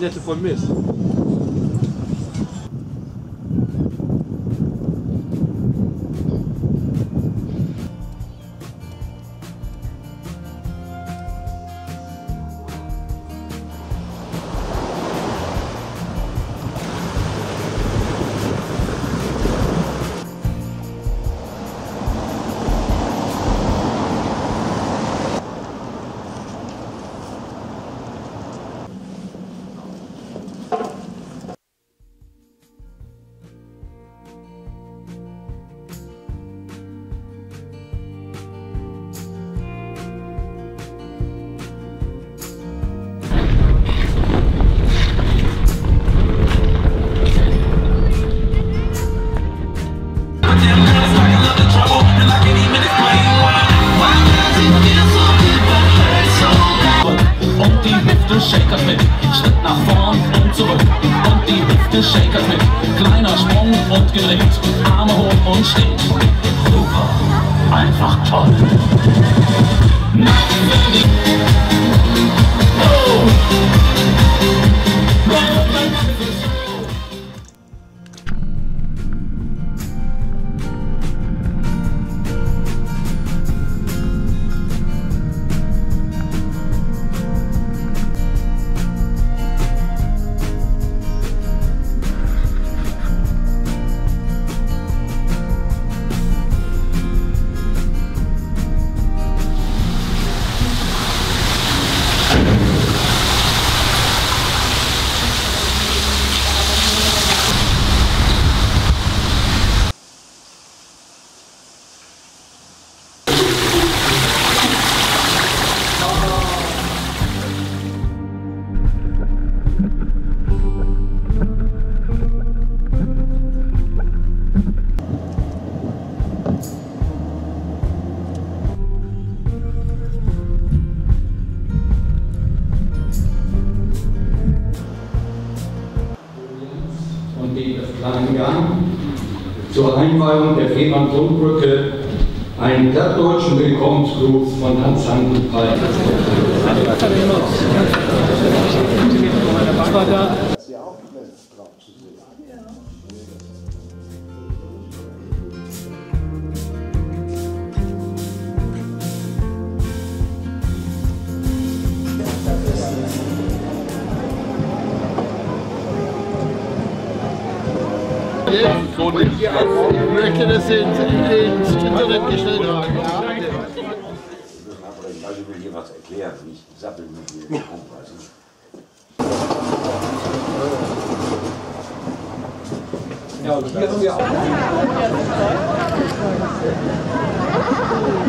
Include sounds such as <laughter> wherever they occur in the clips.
Yes, foi miss. Einweihung der Fehmarn-Sundbrücke einen plattdeutschen Willkommensgruß von Hans-Hanke Preis. Ich möchte das ins, ins Internet gestellt haben. Ich will hier was erklären, nicht sappeln mit mir rum, weißt du. Ja, und hier haben wir auch <laughs>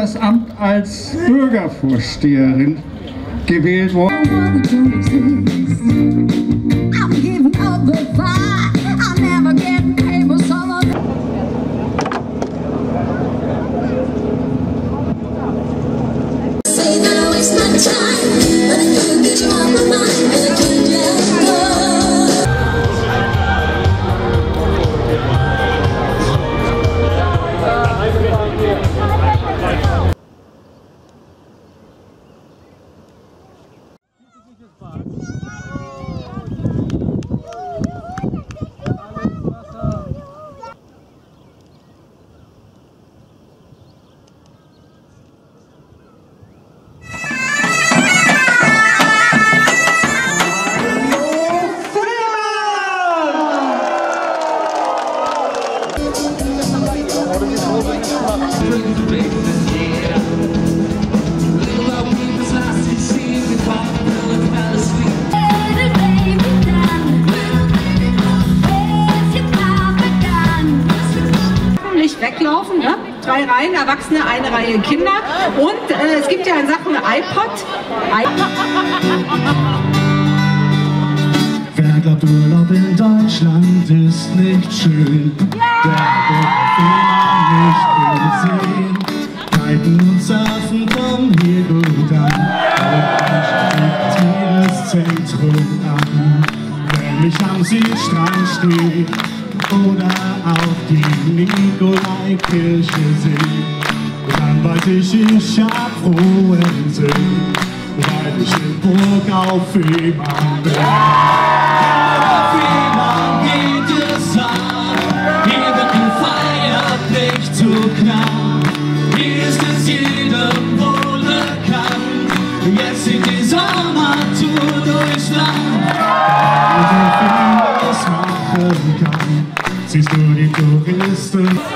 das Amt als Bürgervorsteherin gewählt worden. Weglaufen, ne? drei Reihen Erwachsene, eine Reihe Kinder. Und äh, es gibt ja in Sachen iPod, Urlaub in Deutschland ist nicht schön, der hat immer nicht gesehen. Reiten und Surfen kommen hier gut an, und das Zentrum an. Wenn ich am Südstrand stehe oder auf die Nikolaikirche sehe, dann weiß ich, ich hab frohen Sinn, weil ich in Burg auf Fehmarn bin. Die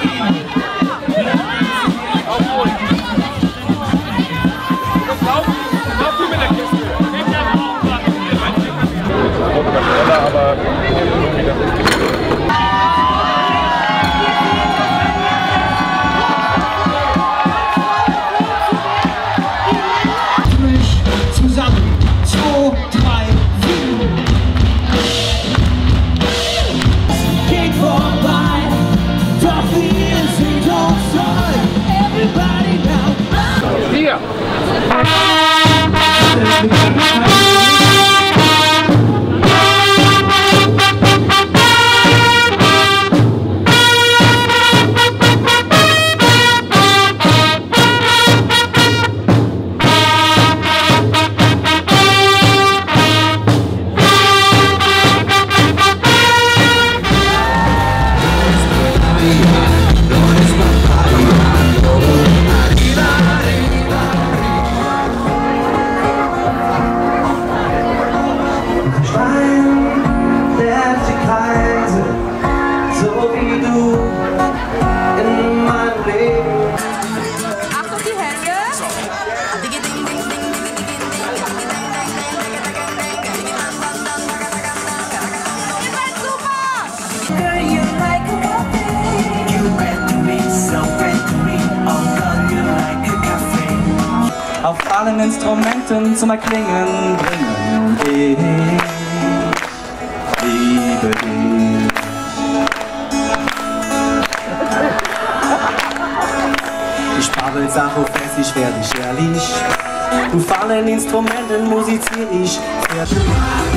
Auf allen Instrumenten zum Erklingen bringen ich liebe dich. Ich babbel Sache fest, ich werde dich ehrlich. Auf allen Instrumenten musizier ich. I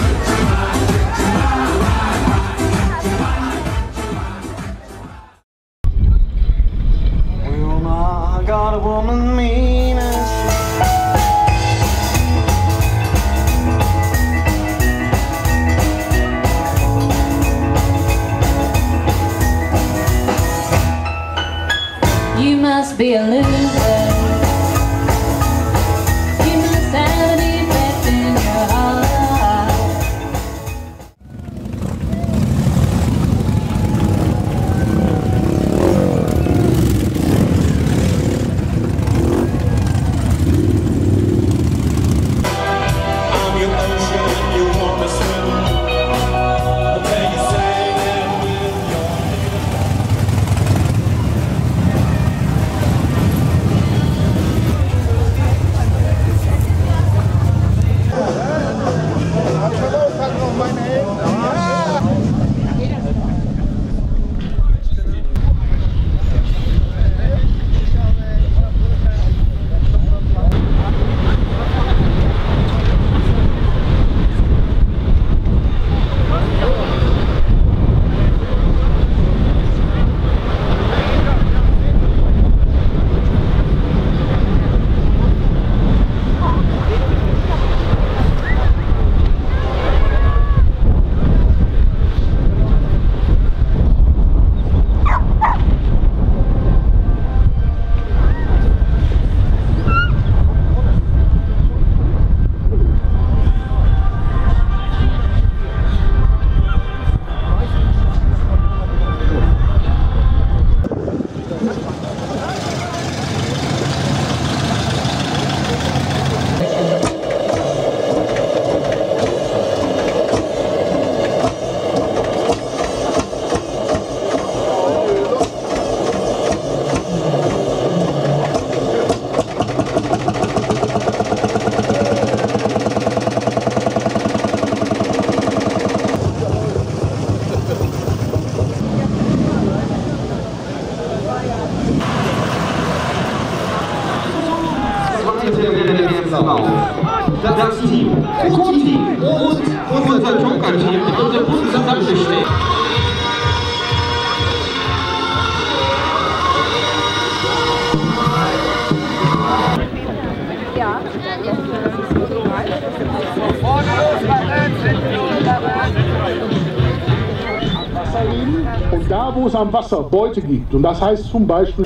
es am Wasser Beute gibt, und das heißt zum Beispiel.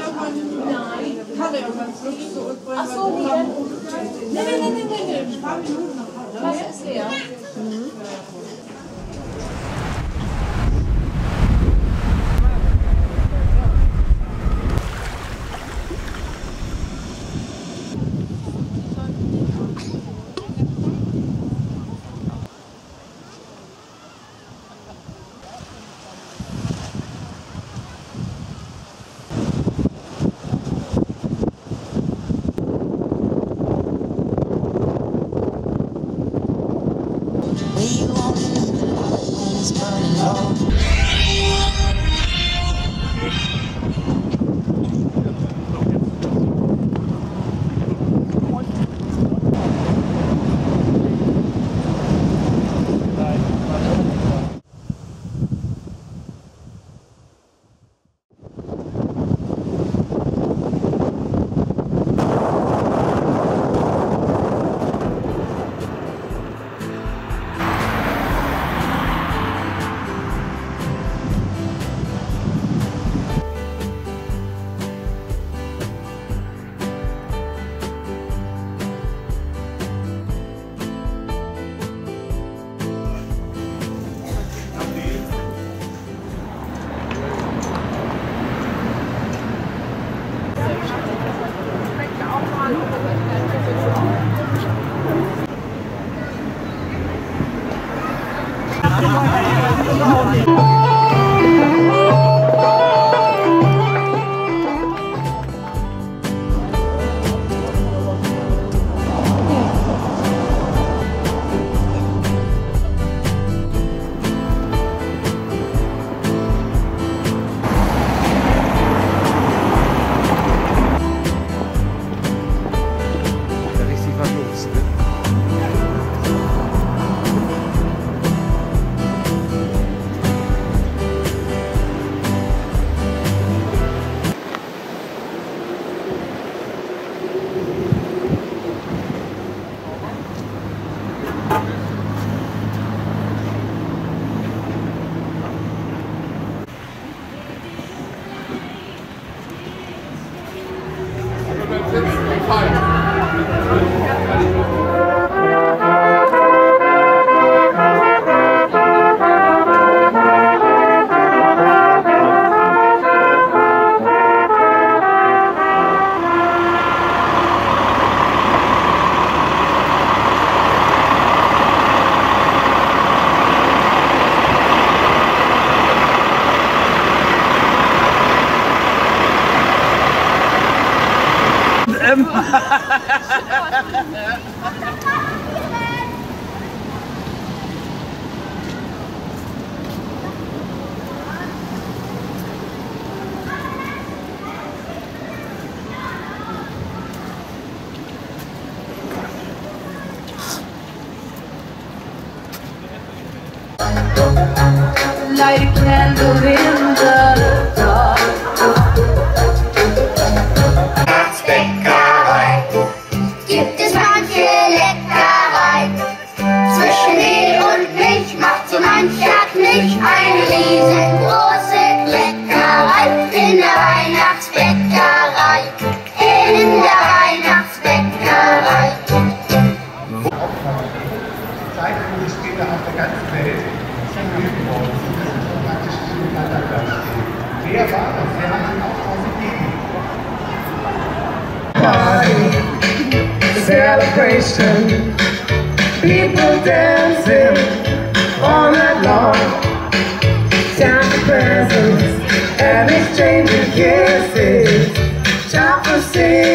Ach so, wie denn? Nee, nee, nee, nee, nee, nee. すいません。Celebration. People dancing all night long. Time presents and exchanging kisses. Time for singing